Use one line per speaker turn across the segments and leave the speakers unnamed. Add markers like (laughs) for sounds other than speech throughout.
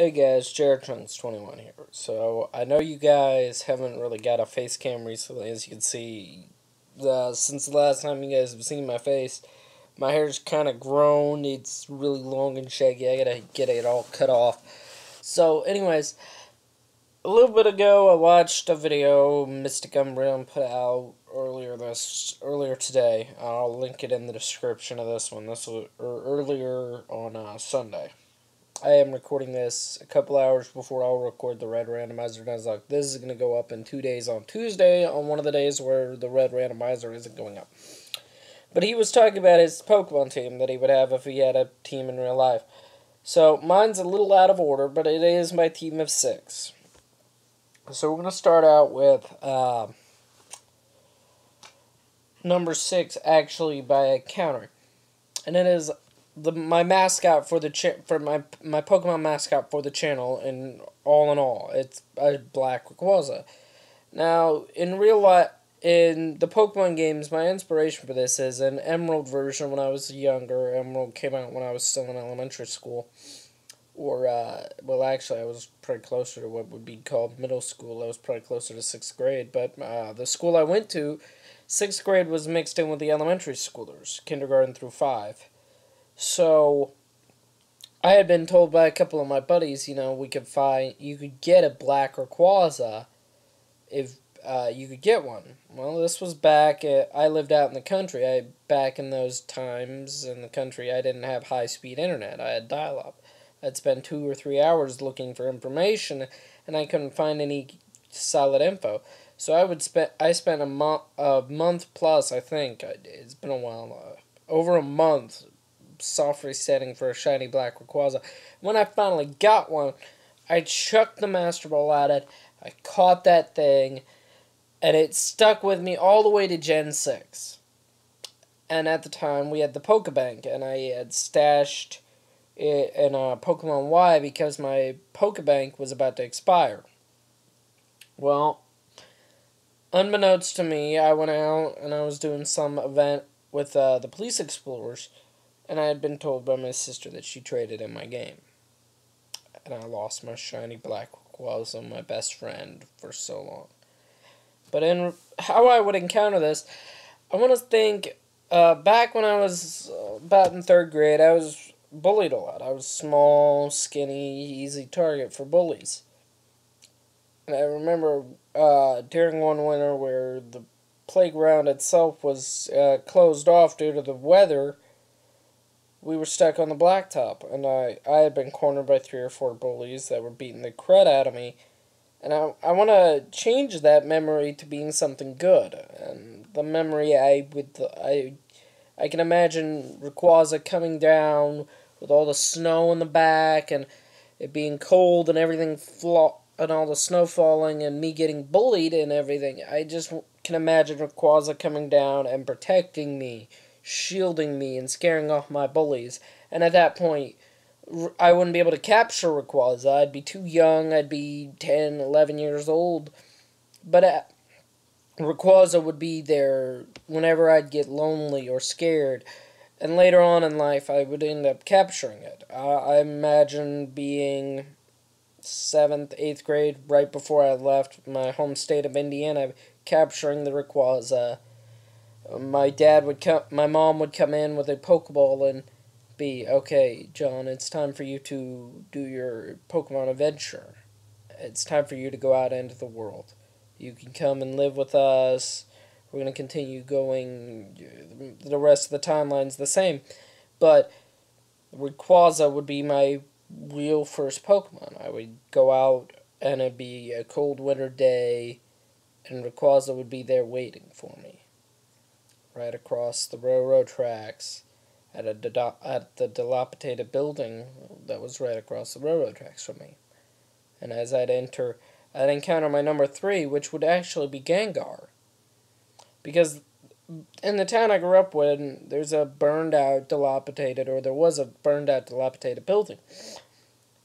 Hey guys, Jrchunks21 here. So, I know you guys haven't really got a face cam recently, as you can see. Uh, since the last time you guys have seen my face, my hair's kind of grown. It's really long and shaggy. I gotta get it all cut off. So, anyways, a little bit ago, I watched a video Mystic Umbreon put out earlier this earlier today. I'll link it in the description of this one. This was er, earlier on uh, Sunday. I am recording this a couple hours before I'll record the red randomizer. And I was like, this is going to go up in two days on Tuesday, on one of the days where the red randomizer isn't going up. But he was talking about his Pokemon team that he would have if he had a team in real life. So mine's a little out of order, but it is my team of six. So we're going to start out with uh, number six, actually, by a counter. And it is the my mascot for the cha- for my my Pokemon mascot for the channel, and all in all, it's a black Rayquaza. Now, in real life, in the Pokemon games, my inspiration for this is an Emerald version when I was younger. Emerald came out when I was still in elementary school. Or, uh, well, actually, I was pretty closer to what would be called middle school. I was probably closer to sixth grade. But uh, the school I went to, sixth grade was mixed in with the elementary schoolers, kindergarten through five. So I had been told by a couple of my buddies, you know, we could find you could get a black Rayquaza if uh, you could get one. Well, this was back. At, I lived out in the country. I back in those times in the country, I didn't have high speed internet. I had dial up. I'd spend two or three hours looking for information, and I couldn't find any solid info. So I would spend. I spent a month, a month plus. I think it's been a while. Uh, over a month soft resetting for a shiny black Rayquaza. When I finally got one, I chucked the Master Ball at it. I caught that thing, and it stuck with me all the way to Gen 6. And at the time, we had the Pokebank, and I had stashed it in a Pokemon Y because my Pokebank was about to expire. Well, unbeknownst to me, I went out and I was doing some event with uh, the police explorers and I had been told by my sister that she traded in my game. And I lost my shiny black Rayquaza, my best friend, for so long. But in how I would encounter this, I want to think uh, back when I was uh, about in third grade, I was bullied a lot. I was small, skinny, easy target for bullies. And I remember uh, during one winter where the playground itself was uh, closed off due to the weather we were stuck on the blacktop, and I, I had been cornered by three or four bullies that were beating the crud out of me. And I, I want to change that memory to being something good. And the memory I would I I can imagine Rayquaza coming down with all the snow in the back and it being cold and everything flo- and all the snow falling and me getting bullied and everything. I just can imagine Rayquaza coming down and protecting me shielding me and scaring off my bullies. And at that point, I wouldn't be able to capture Rayquaza. I'd be too young. I'd be 10, 11 years old. But uh, Rayquaza would be there whenever I'd get lonely or scared. And later on in life, I would end up capturing it. I, I imagine being seventh, eighth grade, right before I left my home state of Indiana, capturing the Rayquaza my dad would come, my mom would come in with a Pokeball and be, okay, John, it's time for you to do your Pokemon adventure. It's time for you to go out into the world. You can come and live with us. We're going to continue going. The rest of the timeline's the same. But Rayquaza would be my real first Pokemon. I would go out and it'd be a cold winter day, and Rayquaza would be there waiting for me right across the railroad tracks at a at the dilapidated building that was right across the railroad tracks from me. And as I'd enter, I'd encounter my number three, which would actually be Gengar. Because in the town I grew up in, there's a burned out, dilapidated, or there was a burned out, dilapidated building.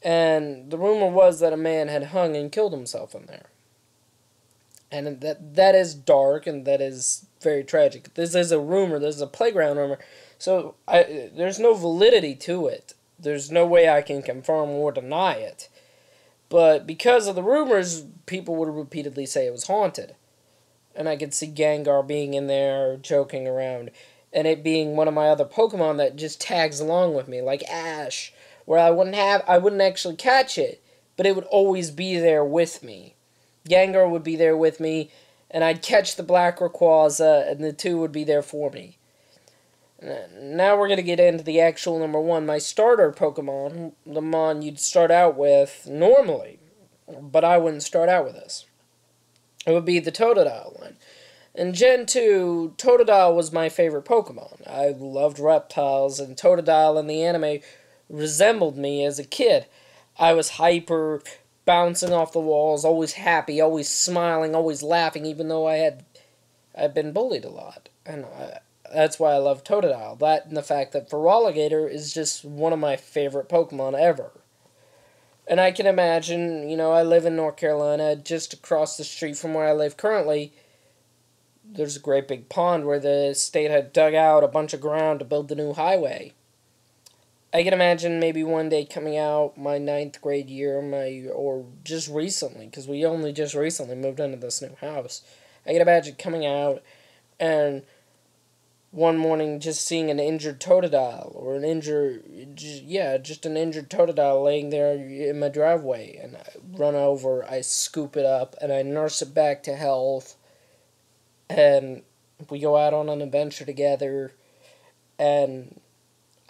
And the rumor was that a man had hung and killed himself in there and that that is dark and that is very tragic. This is a rumor. This is a playground rumor, so I there's no validity to it. There's no way I can confirm or deny it. But because of the rumors, people would repeatedly say it was haunted. And I could see Gengar being in there, joking around, and it being one of my other Pokemon that just tags along with me, like Ash, where I wouldn't have, I wouldn't actually catch it, but it would always be there with me. Gengar would be there with me, and I'd catch the Black Rayquaza, and the two would be there for me. Now we're going to get into the actual number one. My starter Pokemon, the Mon you'd start out with normally, but I wouldn't start out with this. It would be the Totodile one. In Gen 2, Totodile was my favorite Pokemon. I loved reptiles, and Totodile in the anime resembled me as a kid. I was hyper, bouncing off the walls, always happy, always smiling, always laughing, even though I had I'd been bullied a lot. And I, that's why I love Totodile. That and the fact that Feraligatr is just one of my favorite Pokemon ever. And I can imagine, you know, I live in North Carolina, just across the street from where I live currently. There's a great big pond where the state had dug out a bunch of ground to build the new highway. I can imagine maybe one day coming out my ninth grade year, my or just recently, because we only just recently moved into this new house. I can imagine coming out and one morning just seeing an injured Totodile or an injured, yeah, just an injured Totodile laying there in my driveway. And I run over, I scoop it up, and I nurse it back to health. And we go out on an adventure together, and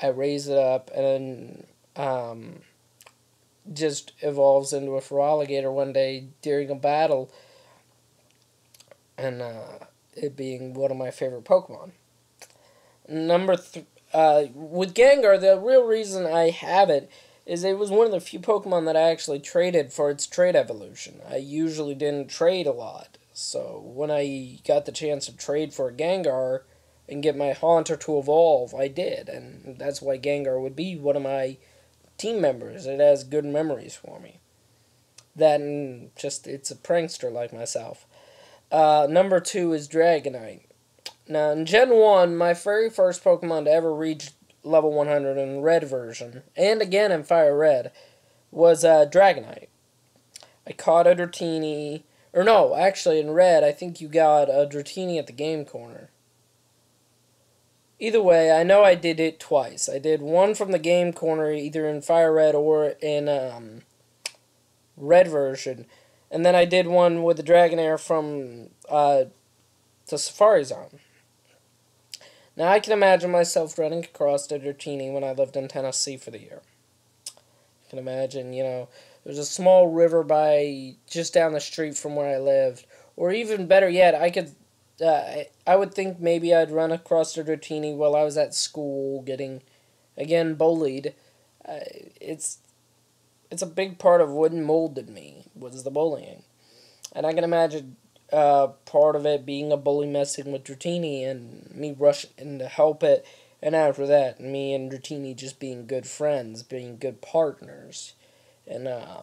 I raise it up, and um, just evolves into a Feraligatr one day during a battle. And uh, it being one of my favorite Pokemon. Number three, uh, with Gengar, the real reason I have it is it was one of the few Pokemon that I actually traded for its trade evolution. I usually didn't trade a lot, so when I got the chance to trade for a Gengar and get my Haunter to evolve, I did, and that's why Gengar would be one of my team members. It has good memories for me. And just it's a prankster like myself. Uh, number two is Dragonite. Now, in Gen 1, my very first Pokemon to ever reach level 100 in Red version, and again in Fire Red, was uh, Dragonite. I caught a Dratini, or no, actually in Red, I think you got a Dratini at the game corner. Either way, I know I did it twice. I did one from the game corner, either in Fire Red or in um, Red version, and then I did one with the Dragonair from uh, the Safari Zone. Now I can imagine myself running across the Dratini when I lived in Tennessee for the year. I can imagine, you know, there's a small river by just down the street from where I lived, or even better yet, I could, uh, I would think maybe I'd run across the Dratini while I was at school, getting, again, bullied. Uh, it's, it's a big part of what molded me was the bullying, and I can imagine uh, part of it being a bully messing with Dratini and me rushing in to help it. And after that, me and Dratini just being good friends, being good partners. And uh,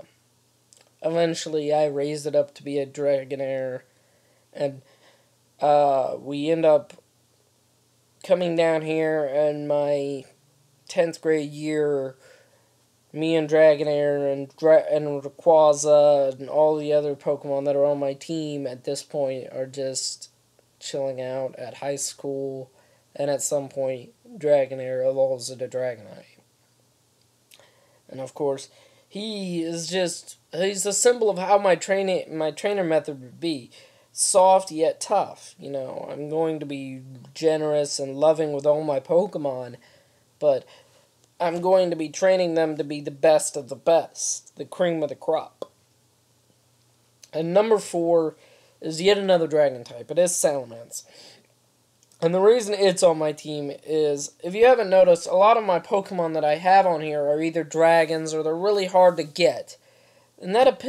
eventually I raised it up to be a Dragonair. And uh, we end up coming down here in my 10th grade year me and Dragonair and Dra- and Rayquaza and all the other Pokemon that are on my team at this point are just chilling out at high school, and at some point Dragonair evolves into Dragonite. And of course, he is just he's a symbol of how my training my trainer method would be. Soft yet tough. You know, I'm going to be generous and loving with all my Pokemon, but I'm going to be training them to be the best of the best, the cream of the crop. And number four is yet another dragon type. It is Salamence. And the reason it's on my team is, if you haven't noticed, a lot of my Pokemon that I have on here are either dragons or they're really hard to get. And that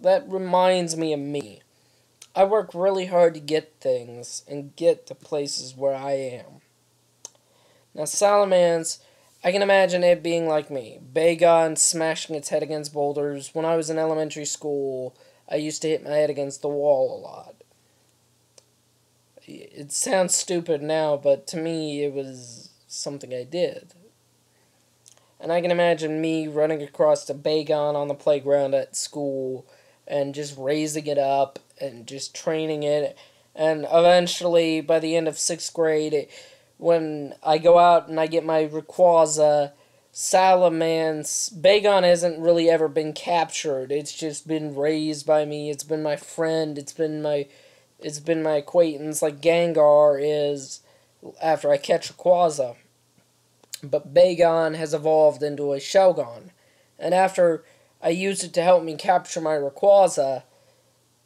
that reminds me of me. I work really hard to get things and get to places where I am. Now, Salamence I can imagine it being like me. Bagon smashing its head against boulders. When I was in elementary school, I used to hit my head against the wall a lot. It sounds stupid now, but to me it was something I did. And I can imagine me running across a Bagon on the playground at school and just raising it up and just training it. And eventually, by the end of sixth grade, when I go out and I get my Rayquaza, Salamence, Bagon hasn't really ever been captured. It's just been raised by me. It's been my friend. It's been my, it's been my acquaintance. Like Gengar is, after I catch Rayquaza. But Bagon has evolved into a Shelgon, and after I use it to help me capture my Rayquaza,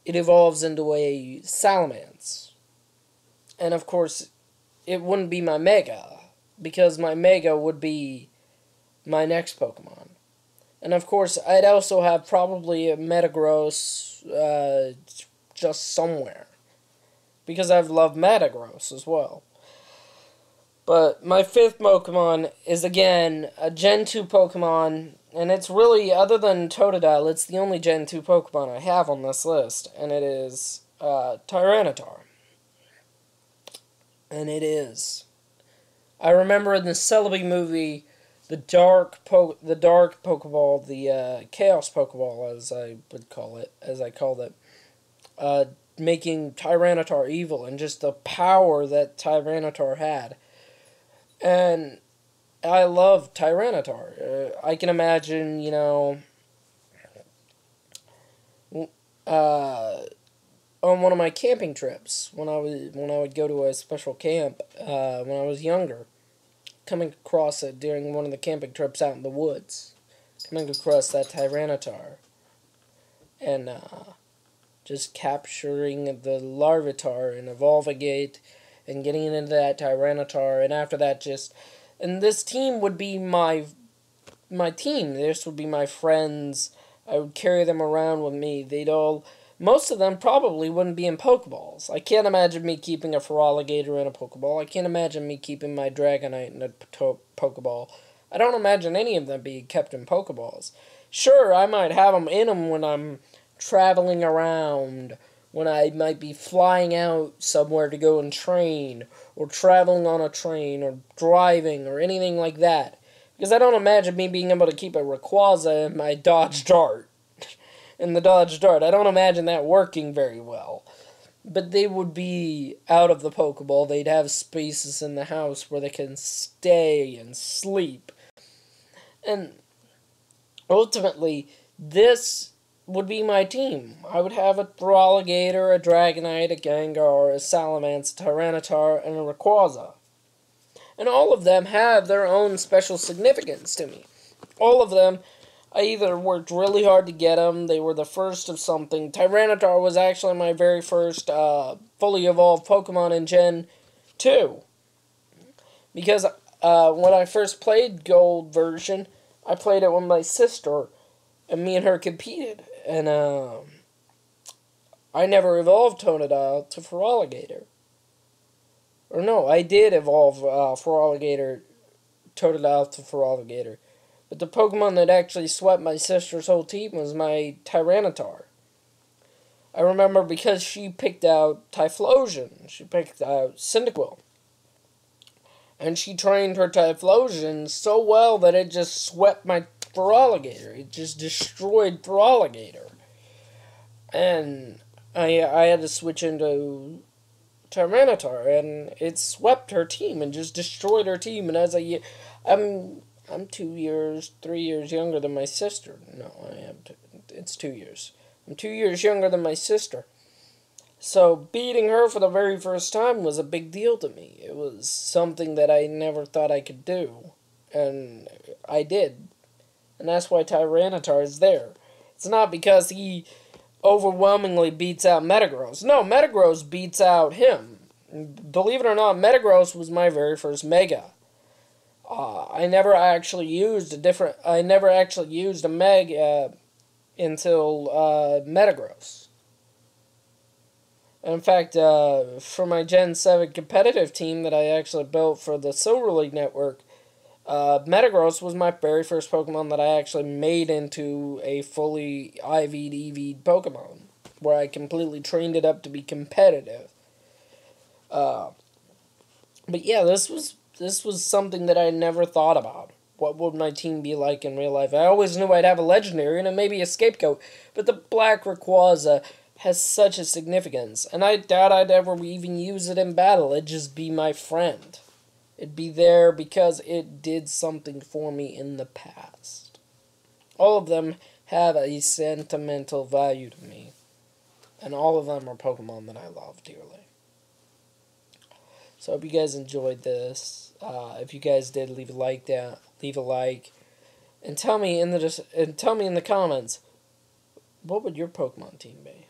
it evolves into a Salamence. And of course, it wouldn't be my Mega, because my Mega would be my next Pokemon. And of course, I'd also have probably a Metagross uh, just somewhere. Because I've loved Metagross as well. But my fifth Pokemon is again a Gen 2 Pokemon, and it's really, other than Totodile, it's the only Gen 2 Pokemon I have on this list, and it is uh, Tyranitar. And it is. I remember in the Celebi movie, the dark po- the dark Pokeball, the uh, Chaos Pokeball, as I would call it, as I called it, uh, making Tyranitar evil, and just the power that Tyranitar had. And I love Tyranitar. Uh, I can imagine, you know, uh, on one of my camping trips when I was when I would go to a special camp uh, when I was younger, coming across it during one of the camping trips out in the woods, coming across that Tyranitar, and uh, just capturing the Larvitar and evolving it, and getting into that Tyranitar, and after that just, and this team would be my, my team. This would be my friends. I would carry them around with me. They'd all most of them probably wouldn't be in Pokeballs. I can't imagine me keeping a Feraligatr in a Pokeball. I can't imagine me keeping my Dragonite in a Pokeball. I don't imagine any of them being kept in Pokeballs. Sure, I might have them in them when I'm traveling around, when I might be flying out somewhere to go and train, or traveling on a train, or driving, or anything like that. Because I don't imagine me being able to keep a Rayquaza in my Dodge Dart (laughs) in the Dodge Dart. I don't imagine that working very well. But they would be out of the Pokeball. They'd have spaces in the house where they can stay and sleep. And ultimately, this would be my team. I would have a Feraligatr, a Dragonite, a Gengar, a Salamence, a Tyranitar, and a Rayquaza. And all of them have their own special significance to me. All of them I either worked really hard to get them, they were the first of something. Tyranitar was actually my very first uh, fully evolved Pokemon in Gen 2. Because uh, when I first played Gold version, I played it with my sister, and me and her competed. And uh, I never evolved Totodile to Feraligatr. Or no, I did evolve uh, Feraligatr, Totodile to Feraligatr. But the Pokemon that actually swept my sister's whole team was my Tyranitar. I remember because she picked out Typhlosion. She picked out Cyndaquil. And she trained her Typhlosion so well that it just swept my Feraligatr. It just destroyed Feraligatr. And I I had to switch into Tyranitar, and it swept her team and just destroyed her team. And as I, I'm I'm two years, three years younger than my sister. No, I am. It's two years. I'm two years younger than my sister. So beating her for the very first time was a big deal to me. It was something that I never thought I could do, and I did. And that's why Tyranitar is there. It's not because he overwhelmingly beats out Metagross. No, Metagross beats out him. Believe it or not, Metagross was my very first Mega. Uh, I never actually used a different. I never actually used a Meg uh, until uh, Metagross. In fact, uh, for my Gen 7 competitive team that I actually built for the Silver League Network, uh, Metagross was my very first Pokemon that I actually made into a fully IV'd, EV'd Pokemon, where I completely trained it up to be competitive. Uh, but yeah, this was this was something that I never thought about. what would my team be like in real life? I always knew I'd have a legendary and maybe a scapegoat, but the Black Rayquaza has such a significance, and I doubt I'd ever even use it in battle. It'd just be my friend. It'd be there because it did something for me in the past. All of them have a sentimental value to me, and all of them are Pokemon that I love dearly. So I hope you guys enjoyed this. Uh, if you guys did, leave a like down, leave a like, and tell me in the and tell me in the comments what would your Pokemon team be.